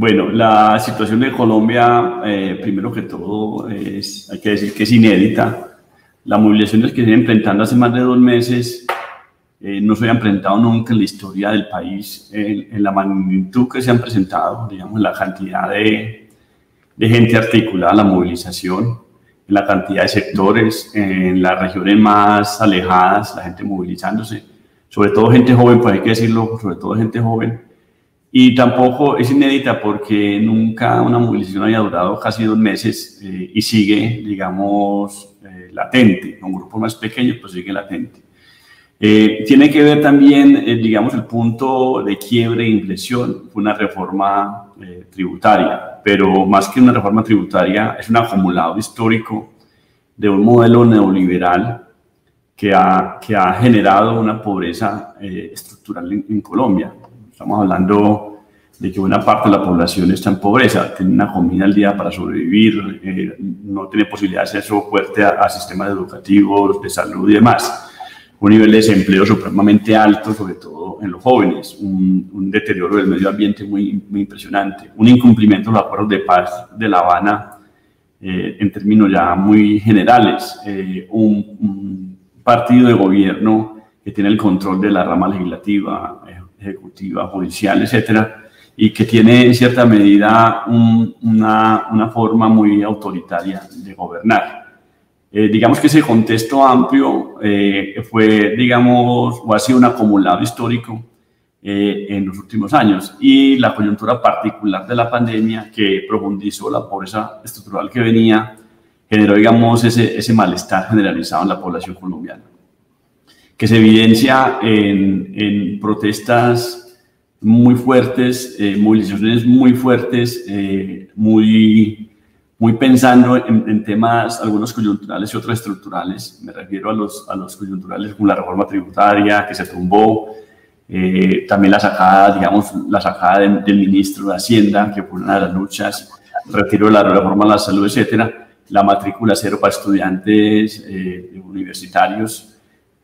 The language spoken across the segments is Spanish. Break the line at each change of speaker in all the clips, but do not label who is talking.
Bueno, la situación de Colombia, eh, primero que todo, es, hay que decir que es inédita. Las movilizaciones que se vienen enfrentando hace más de dos meses eh, no se habían presentado nunca en la historia del país, en, la magnitud que se han presentado, digamos, la cantidad de, gente articulada la movilización, la cantidad de sectores, en las regiones más alejadas, la gente movilizándose, sobre todo gente joven, pues hay que decirlo, sobre todo gente joven, y tampoco es inédita porque nunca una movilización había durado casi dos meses eh, y sigue, digamos, eh, latente. Un grupo más pequeño, pues sigue latente. Eh, tiene que ver también, digamos, el punto de quiebre e inflexión, una reforma tributaria, pero más que una reforma tributaria, es un acumulado histórico de un modelo neoliberal que ha, que ha generado una pobreza estructural en Colombia. Estamos hablando de que una parte de la población está en pobreza, tiene una comida al día para sobrevivir, eh, no tiene posibilidad de acceso fuerte a, sistemas educativos, de salud y demás. Un nivel de desempleo supremamente alto, sobre todo en los jóvenes, un, deterioro del medio ambiente muy, muy, impresionante, un incumplimiento de los acuerdos de paz de La Habana eh, en términos ya muy generales, eh, un, un partido de gobierno que tiene el control de la rama legislativa, ejecutiva, judicial, etcétera, y que tiene en cierta medida una, una, forma muy autoritaria de gobernar. Eh, digamos que ese contexto amplio eh, fue, digamos, o ha sido un acumulado histórico eh, en los últimos años y la coyuntura particular de la pandemia que profundizó la pobreza estructural que venía generó, digamos, ese, ese malestar generalizado en la población colombiana que se evidencia en, en protestas muy fuertes, eh, movilizaciones muy fuertes, eh, muy, muy pensando en, temas, algunos coyunturales y otros estructurales. Me refiero a los, a los coyunturales como la reforma tributaria que se tumbó, eh, también la sacada, digamos, la sacada del ministro de Hacienda, que fue una de las luchas, retiro de la reforma a la salud, etcétera, la matrícula cero para estudiantes universitarios,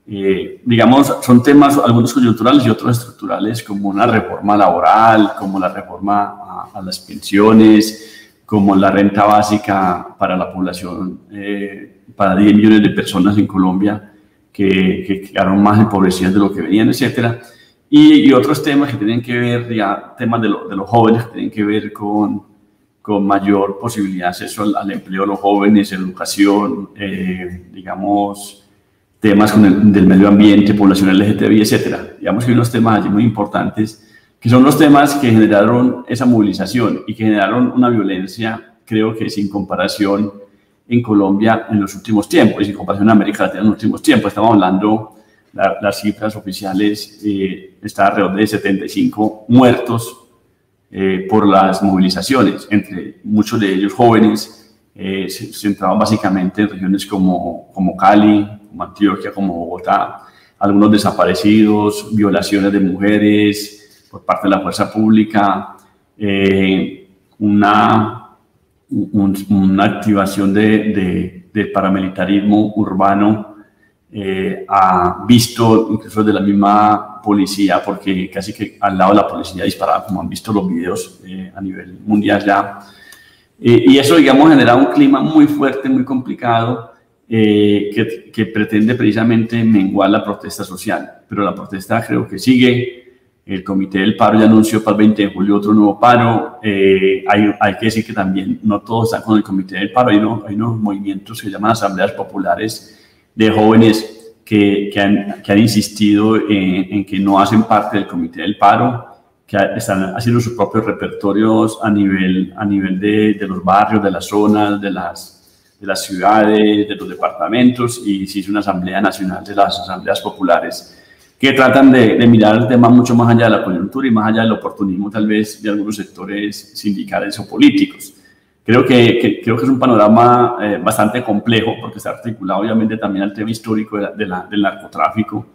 eh, digamos, son temas, algunos coyunturales y otros estructurales, como una reforma laboral, como la reforma a, las pensiones, como la renta básica para la población, eh, para 10 millones de personas en Colombia que, que, quedaron más empobrecidas de lo que venían, etcétera. Y, y, otros temas que tienen que ver, ya temas de, de, los jóvenes, que tienen que ver con, con mayor posibilidad de acceso al, empleo de los jóvenes, educación, eh, digamos, temas con el, del medio ambiente, población LGTBI, etcétera. Digamos que hay unos temas allí muy importantes, que son los temas que generaron esa movilización y que generaron una violencia, creo que sin comparación en Colombia en los últimos tiempos y sin comparación en América Latina en los últimos tiempos. Estamos hablando, las cifras oficiales, eh, está alrededor de 75 muertos eh, por las movilizaciones, entre muchos de ellos jóvenes, eh, se centraban básicamente en regiones como, como Cali, como Antioquia, como Bogotá, algunos desaparecidos, violaciones de mujeres por parte de la fuerza pública, eh, una, una activación de, de, paramilitarismo urbano eh, ha visto incluso de la misma policía, porque casi que al lado de la policía disparaba, como han visto los videos eh, a nivel mundial ya. y eso, digamos, genera un clima muy fuerte, muy complicado, eh, que, que, pretende precisamente menguar la protesta social. Pero la protesta creo que sigue. El Comité del Paro ya anunció para el 20 de julio otro nuevo paro. Eh, hay, hay, que decir que también no todos están con el Comité del Paro. Hay, hay unos movimientos que se llaman asambleas populares de jóvenes que, que, han, que han, insistido en, en, que no hacen parte del Comité del Paro, que están haciendo sus propios repertorios a nivel, a nivel de, de los barrios, de las zonas, de las, de las ciudades, de los departamentos y se hizo una Asamblea Nacional de las Asambleas Populares que tratan de, de, mirar el tema mucho más allá de la coyuntura y más allá del oportunismo tal vez de algunos sectores sindicales o políticos. Creo que, creo que es un panorama eh, bastante complejo porque está articulado obviamente también al tema histórico de la, del narcotráfico,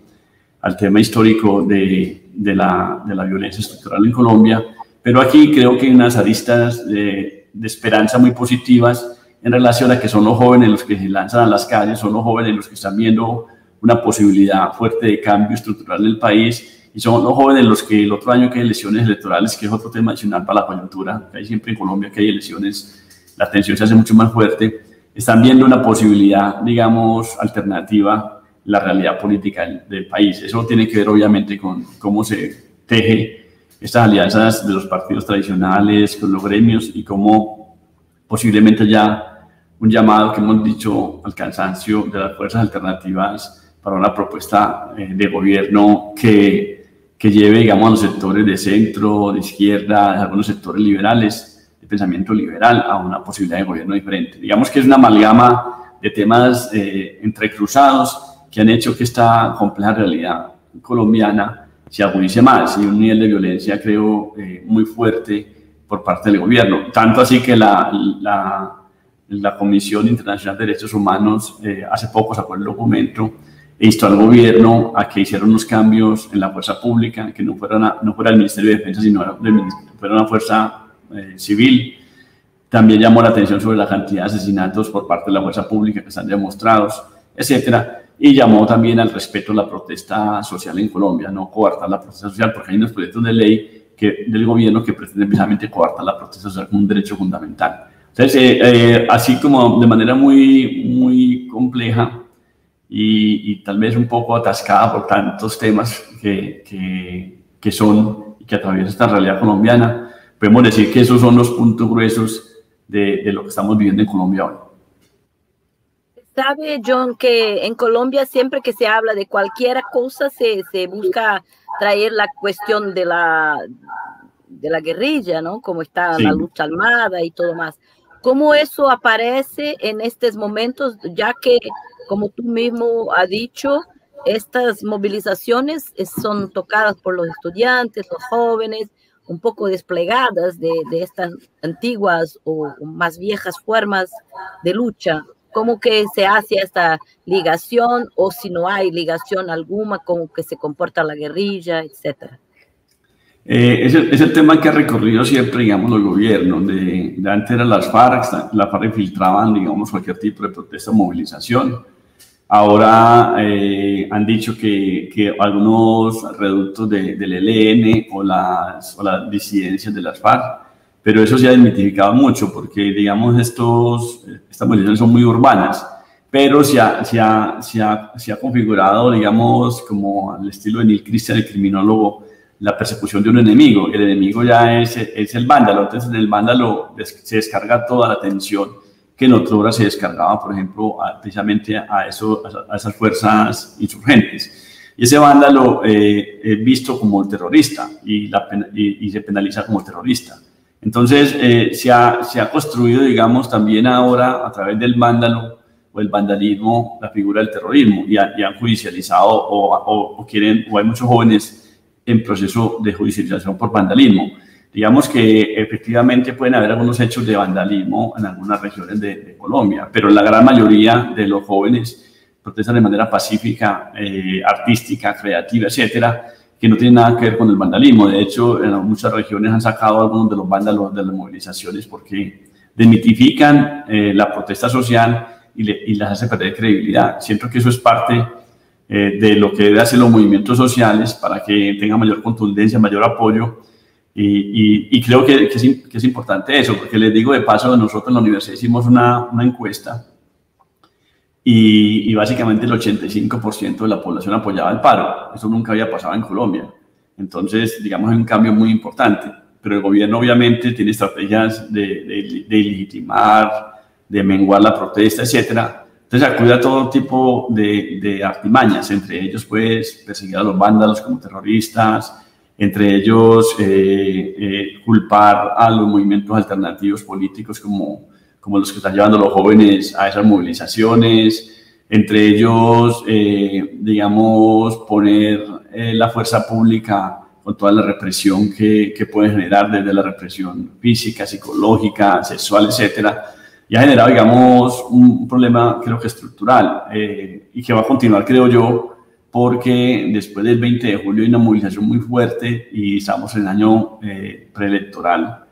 al tema histórico de, de, la, de la violencia estructural en Colombia, pero aquí creo que hay unas aristas de, de esperanza muy positivas en relación a que son los jóvenes los que se lanzan a las calles, son los jóvenes los que están viendo una posibilidad fuerte de cambio estructural en el país y son los jóvenes los que el otro año que hay elecciones electorales, que es otro tema adicional para la coyuntura, que hay siempre en Colombia que hay elecciones, la tensión se hace mucho más fuerte, están viendo una posibilidad, digamos, alternativa la realidad política del, país. Eso tiene que ver obviamente con cómo se teje estas alianzas de los partidos tradicionales con los gremios y cómo posiblemente ya un llamado que hemos dicho al cansancio de las fuerzas alternativas para una propuesta eh, de gobierno que, que lleve, digamos, a los sectores de centro, de izquierda, a algunos sectores liberales, de pensamiento liberal, a una posibilidad de gobierno diferente. Digamos que es una amalgama de temas eh, entrecruzados que han hecho que esta compleja realidad colombiana se agudice más y un nivel de violencia, creo, eh, muy fuerte por parte del gobierno. Tanto así que la, la, la Comisión Internacional de Derechos Humanos eh, hace poco sacó el documento e instó al gobierno a que hiciera unos cambios en la fuerza pública, que no fuera, no fuera el Ministerio de Defensa, sino fuera una fuerza eh, civil. También llamó la atención sobre la cantidad de asesinatos por parte de la fuerza pública que están demostrados, etcétera y llamó también al respeto a la protesta social en Colombia, no coartar la protesta social, porque hay unos proyectos de ley que, del gobierno que pretenden precisamente coartar la protesta social como un derecho fundamental. Entonces, eh, eh, así como de manera muy, muy compleja y, y, tal vez un poco atascada por tantos temas que, que, que son y que atraviesan esta realidad colombiana, podemos decir que esos son los puntos gruesos de, de lo que estamos viviendo en Colombia hoy.
Sabe, John, que en Colombia siempre que se habla de cualquier cosa se, se busca traer la cuestión de la, de la guerrilla, ¿no? Como está la lucha armada y todo más. ¿Cómo eso aparece en estos momentos, ya que, como tú mismo has dicho, estas movilizaciones son tocadas por los estudiantes, los jóvenes, un poco desplegadas de, de estas antiguas o más viejas formas de lucha cómo que se hace esta ligación o si no hay ligación alguna, cómo que se comporta la guerrilla, etcétera.
Eh, es, el, tema que ha recorrido siempre, digamos, los gobiernos. De, antes eran las FARC, las FARC filtraban, digamos, cualquier tipo de protesta o movilización. Ahora eh, han dicho que, que, algunos reductos del ELN o las, o las disidencias de las FARC pero eso se ha desmitificado mucho porque, digamos, estos, estas movilizaciones son muy urbanas, pero se ha, se ha, se ha, se ha configurado, digamos, como al estilo de Neil Christian, el criminólogo, la persecución de un enemigo. El enemigo ya es, es el vándalo, entonces en el vándalo se descarga toda la tensión que en otra hora se descargaba, por ejemplo, precisamente a, eso, a esas fuerzas insurgentes. Y ese vándalo eh, es visto como terrorista y, la, y, se penaliza como terrorista. Entonces, eh, se, ha, se, ha, construido, digamos, también ahora a través del vándalo o el vandalismo la figura del terrorismo y, han judicializado o, o, quieren, o hay muchos jóvenes en proceso de judicialización por vandalismo. Digamos que efectivamente pueden haber algunos hechos de vandalismo en algunas regiones de, Colombia, pero la gran mayoría de los jóvenes protestan de manera pacífica, eh, artística, creativa, etcétera, que no tiene nada que ver con el vandalismo. De hecho, en muchas regiones han sacado algunos de los vándalos de las movilizaciones porque desmitifican eh, la protesta social y, y, las hace perder credibilidad. Siento que eso es parte eh, de lo que hacer los movimientos sociales para que tenga mayor contundencia, mayor apoyo. Y, y, creo que, que, es, importante eso, porque les digo de paso, nosotros en la universidad hicimos una, una encuesta y, básicamente el 85% de la población apoyaba el paro. Eso nunca había pasado en Colombia. Entonces, digamos, es un cambio muy importante. Pero el gobierno obviamente tiene estrategias de, de, de legitimar, de menguar la protesta, etcétera. Entonces acude a todo tipo de, artimañas, entre ellos pues perseguir a los vándalos como terroristas, entre ellos eh, eh, culpar a los movimientos alternativos políticos como como los que están llevando los jóvenes a esas movilizaciones, entre ellos, eh, digamos, poner eh, la fuerza pública con toda la represión que, que, puede generar desde la represión física, psicológica, sexual, etcétera, y ha generado, digamos, un problema creo que estructural eh, y que va a continuar, creo yo, porque después del 20 de julio hay una movilización muy fuerte y estamos en el año preelectoral.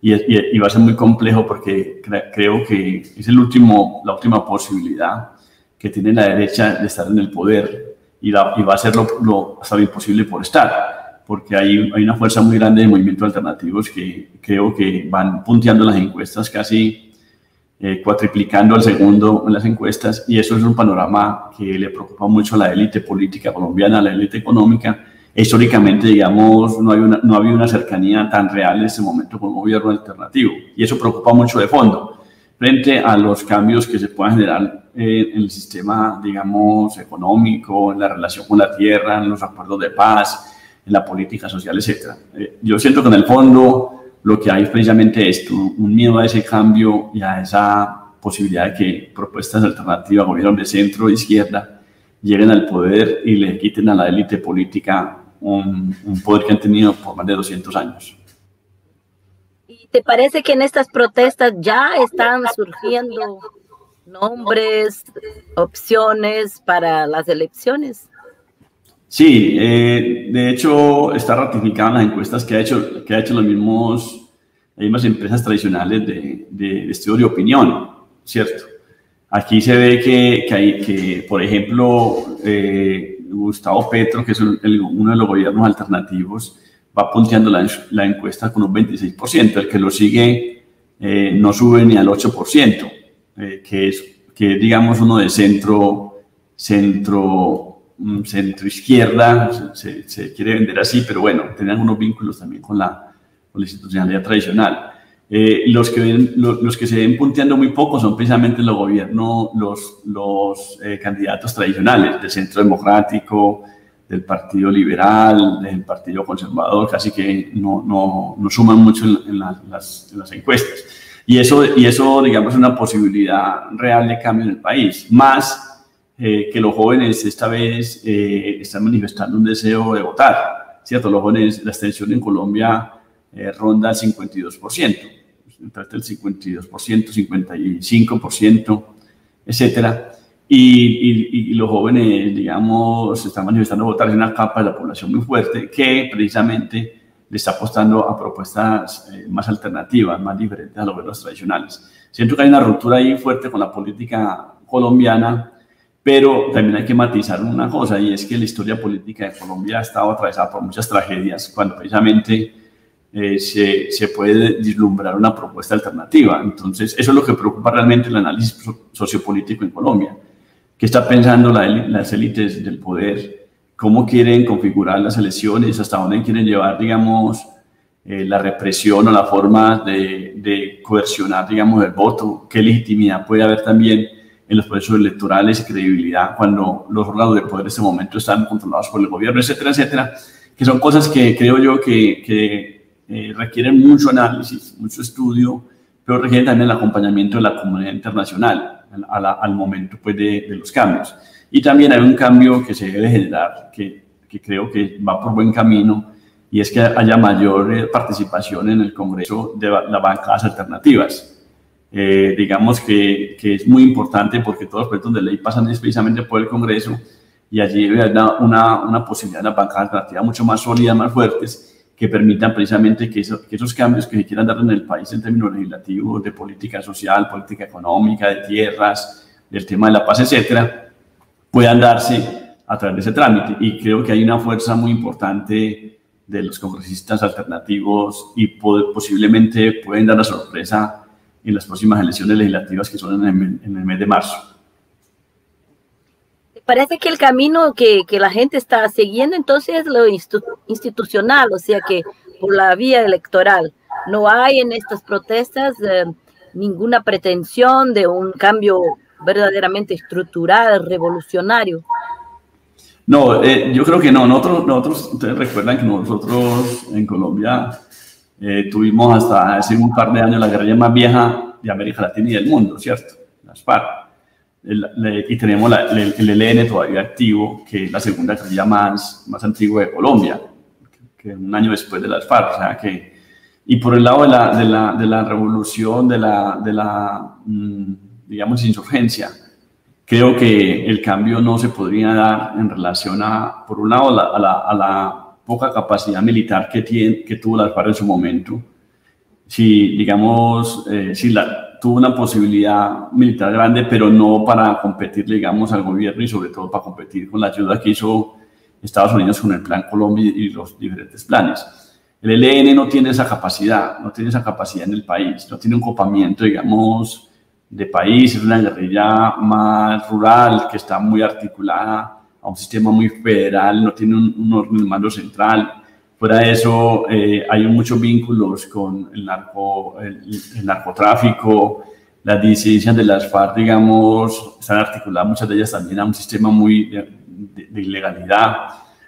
Y, va a ser muy complejo porque creo que es el último, la última posibilidad que tiene la derecha de estar en el poder y, la, y va a hacer lo, lo, hasta lo imposible por estar, porque hay, hay una fuerza muy grande de movimientos alternativos que creo que van punteando las encuestas casi eh, cuatriplicando al segundo en las encuestas y eso es un panorama que le preocupa mucho a la élite política colombiana, a la élite económica. Históricamente, digamos, no, hay una, no había una cercanía tan real en ese momento con un gobierno alternativo y eso preocupa mucho de fondo frente a los cambios que se puedan generar eh, en el sistema, digamos, económico, en la relación con la tierra, en los acuerdos de paz, en la política social, etc. Eh, yo siento que en el fondo lo que hay es precisamente esto, un miedo a ese cambio y a esa posibilidad de que propuestas alternativas, gobierno de centro izquierda, lleguen al poder y le quiten a la élite política un, un, poder que han tenido por más de 200 años.
¿Y te parece que en estas protestas ya están surgiendo nombres, opciones para las elecciones?
Sí, eh, de hecho está ratificado en las encuestas que ha hecho, que ha hecho los mismos, las mismas empresas tradicionales de, de, estudio de opinión, ¿cierto? Aquí se ve que, que, hay, que por ejemplo, eh, Gustavo Petro, que es uno de los gobiernos alternativos, va punteando la, encuesta con un 26%. El que lo sigue eh, no sube ni al 8%, eh, que es, que digamos, uno de centro, centro centro izquierda, se, se, quiere vender así, pero bueno, tenían unos vínculos también con la, con la institucionalidad tradicional. Eh, los, que ven, los, los, que se ven punteando muy poco son precisamente los gobiernos, los, los eh, candidatos tradicionales del Centro Democrático, del Partido Liberal, del Partido Conservador, casi que no, no, no suman mucho en, en, la, las, en, las, encuestas. Y eso, y eso, digamos, es una posibilidad real de cambio en el país. Más eh, que los jóvenes esta vez eh, están manifestando un deseo de votar, ¿cierto? Los jóvenes, la extensión en Colombia eh, ronda el 52%, entre el 52%, 55%, etcétera. Y, los jóvenes, digamos, están manifestando votar en una capa de la población muy fuerte que precisamente le está apostando a propuestas más alternativas, más diferentes a los gobiernos tradicionales. Siento que hay una ruptura ahí fuerte con la política colombiana pero también hay que matizar una cosa y es que la historia política de Colombia ha estado atravesada por muchas tragedias cuando precisamente eh, se, se, puede vislumbrar una propuesta alternativa. Entonces, eso es lo que preocupa realmente el análisis sociopolítico en Colombia. ¿Qué está pensando la, las élites del poder? ¿Cómo quieren configurar las elecciones? ¿Hasta dónde quieren llevar, digamos, eh, la represión o la forma de, de coercionar, digamos, el voto? ¿Qué legitimidad puede haber también? En los procesos electorales y credibilidad cuando los órganos de poder en este momento están controlados por el gobierno, etcétera, etcétera, que son cosas que creo yo que, que eh, requieren mucho análisis, mucho estudio, pero requieren también el acompañamiento de la comunidad internacional a la, al momento pues, de, de, los cambios. Y también hay un cambio que se debe generar, que, que creo que va por buen camino, y es que haya mayor eh, participación en el Congreso de las bancadas alternativas eh, digamos que, que, es muy importante porque todos los proyectos de ley pasan precisamente por el Congreso y allí hay una, una, posibilidad de banca alternativa mucho más sólida, más fuertes, que permitan precisamente que, eso, que, esos cambios que se quieran dar en el país en términos legislativos, de política social, política económica, de tierras, del tema de la paz, etcétera, puedan darse a través de ese trámite. Y creo que hay una fuerza muy importante de los congresistas alternativos y posiblemente pueden dar la sorpresa en las próximas elecciones legislativas que son en el, en el mes de marzo.
Parece que el camino que, que, la gente está siguiendo entonces es lo institucional, o sea que por la vía electoral. No hay en estas protestas eh, ninguna pretensión de un cambio verdaderamente estructural, revolucionario.
No, eh, yo creo que no. Nosotros, nosotros, ustedes recuerdan que nosotros en Colombia eh, tuvimos hasta hace un par de años la guerrilla más vieja de América Latina y del mundo, ¿cierto? Las FARC. El, y tenemos la, el, el, ELN todavía activo, que es la segunda guerrilla más, más antigua de Colombia, que, que, un año después de las FARC. O sea que, y por el lado de la, de la, de la revolución, de la, de la mmm, digamos, insurgencia, creo que el cambio no se podría dar en relación a, por un lado, a la, a la, a la poca capacidad militar que, tiene, que tuvo las FARC en su momento. Si, digamos, eh, si la, tuvo una posibilidad militar grande, pero no para competir, digamos, al gobierno y sobre todo para competir con la ayuda que hizo Estados Unidos con el Plan Colombia y los diferentes planes. El ELN no tiene esa capacidad, no tiene esa capacidad en el país, no tiene un copamiento, digamos, de país, es una guerrilla más rural que está muy articulada a un sistema muy federal, no tiene un, orden de mando central. Fuera de eso, eh, hay muchos vínculos con el, narco, el, narcotráfico, las disidencias de las FARC, digamos, están articuladas muchas de ellas también a un sistema muy de, ilegalidad.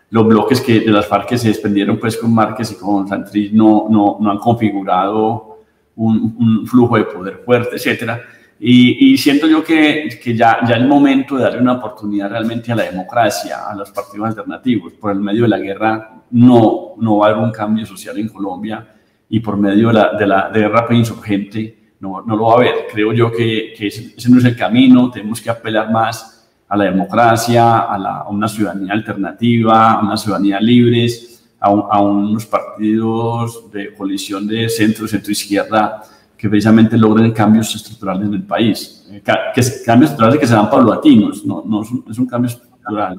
Los bloques que, de las FARC que se desprendieron pues con Márquez y con Santrich no, no, no han configurado un, un, flujo de poder fuerte, etcétera. Y, y, siento yo que, que ya, ya el momento de darle una oportunidad realmente a la democracia, a los partidos alternativos. Por el medio de la guerra no, no va a haber un cambio social en Colombia y por medio de la, de la de guerra insurgente no, no, lo va a haber. Creo yo que, que ese, no es el camino, tenemos que apelar más a la democracia, a, la, a una ciudadanía alternativa, a una ciudadanía libre, a, a unos partidos de coalición de centro, centro-izquierda que precisamente logren cambios estructurales en el país. Eh, que, cambios estructurales que sean paulatinos, no, no es, un, es, un, cambio estructural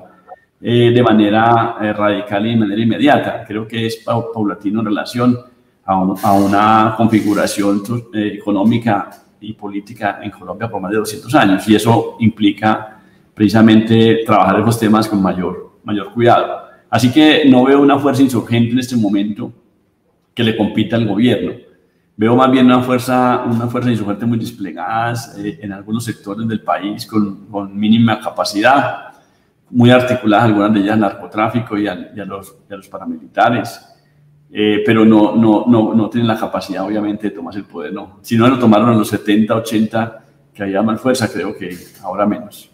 eh, de manera eh, radical y de manera inmediata. Creo que es paulatino en relación a, un, a una configuración eh, económica y política en Colombia por más de 200 años y eso implica precisamente trabajar esos temas con mayor, mayor cuidado. Así que no veo una fuerza insurgente en este momento que le compita al gobierno Veo más bien una fuerza, una fuerza insurgente muy desplegadas eh, en algunos sectores del país con, con, mínima capacidad, muy articuladas algunas de ellas al narcotráfico y a, y a, los, y a los, paramilitares, eh, pero no, no, no, no, tienen la capacidad obviamente de tomar el poder. No. Si no lo tomaron en los 70, 80, que había más fuerza, creo que ahora menos.